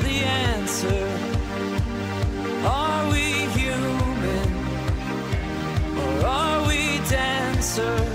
the answer. Are we human or are we dancers?